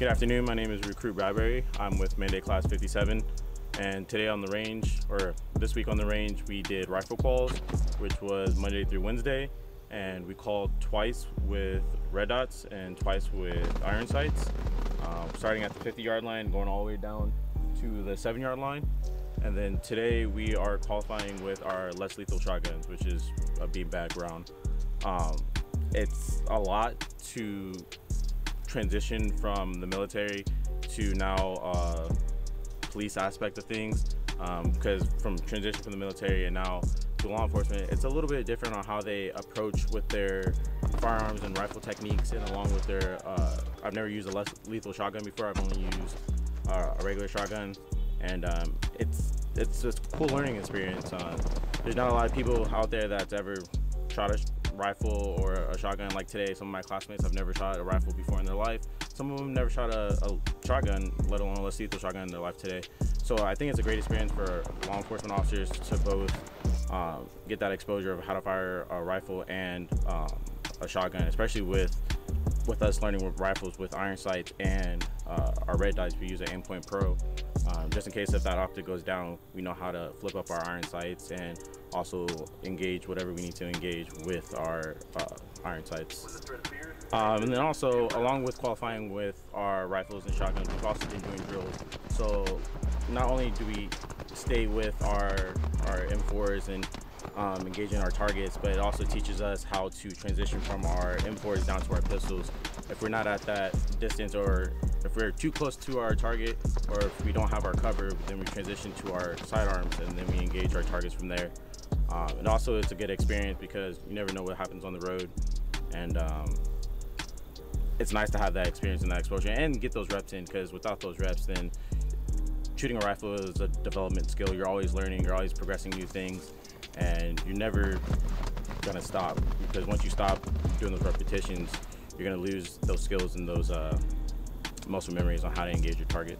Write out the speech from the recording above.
Good afternoon. My name is Recruit Bradberry. I'm with Mandate Class 57. And today on the range, or this week on the range, we did rifle calls, which was Monday through Wednesday. And we called twice with red dots and twice with iron sights, um, starting at the 50 yard line, going all the way down to the seven yard line. And then today we are qualifying with our less lethal shotguns, which is a beanbag round. Um, it's a lot to transition from the military to now uh, police aspect of things because um, from transition from the military and now to law enforcement it's a little bit different on how they approach with their firearms and rifle techniques and along with their uh, i've never used a less lethal shotgun before i've only used uh, a regular shotgun. And um, it's it's just cool learning experience uh, there's not a lot of people out there that's ever shot a rifle or a shotgun like today some of my classmates have never shot a rifle before in their life. Some of them never shot a, a shotgun let alone a lethal shotgun in their life today. So i think it's a great experience for law enforcement officers to both um, get that exposure of how to fire a rifle and um, a shotgun especially with with us learning with rifles with iron sights and uh, our red dots we use an Aimpoint pro um, just in case if that optic goes down we know how to flip up our iron sights and also engage whatever we need to engage with our uh, iron sights. Um, and then also along with qualifying with our rifles and shotguns we've also been doing drills. So not only do we stay with our our m4s and um, engaging our targets, but it also teaches us how to transition from our M4s down to our pistols. If we're not at that distance or if we're too close to our target or if we don't have our cover, then we transition to our sidearms and then we engage our targets from there. Um, and also it's a good experience because you never know what happens on the road. And um, it's nice to have that experience and that exposure and get those reps in because without those reps, then shooting a rifle is a development skill. You're always learning, you're always progressing new things and you're never gonna stop because once you stop doing those repetitions, you're gonna lose those skills and those uh, muscle memories on how to engage your target.